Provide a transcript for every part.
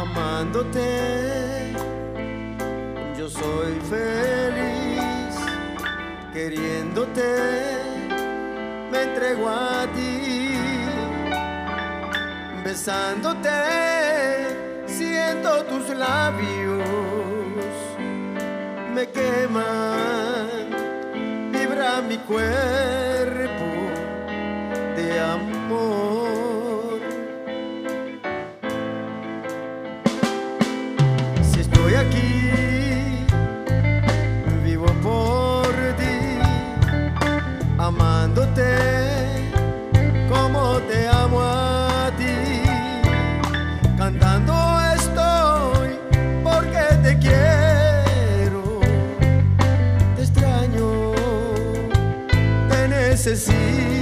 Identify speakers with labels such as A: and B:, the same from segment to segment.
A: amándote. Yo soy feliz queriéndote, me entrego a ti, besándote, siento tus labios, me queman, vibra mi cuerpo de amor. Te extraño, te necesito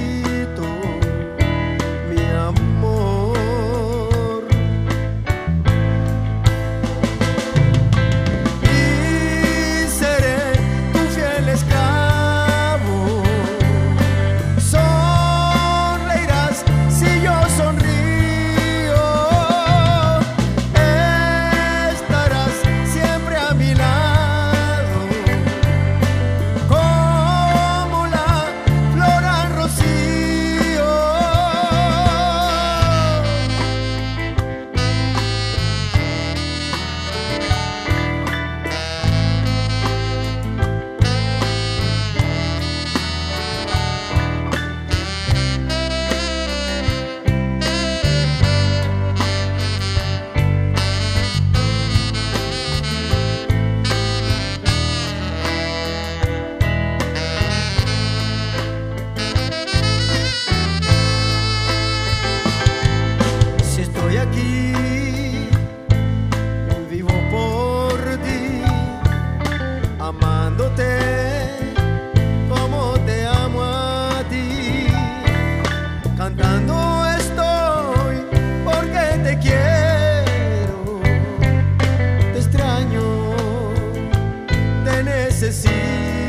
A: necessita.